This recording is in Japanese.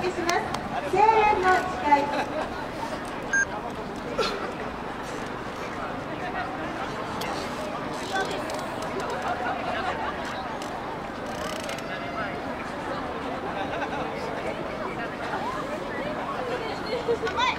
けします。声援の誓い甘い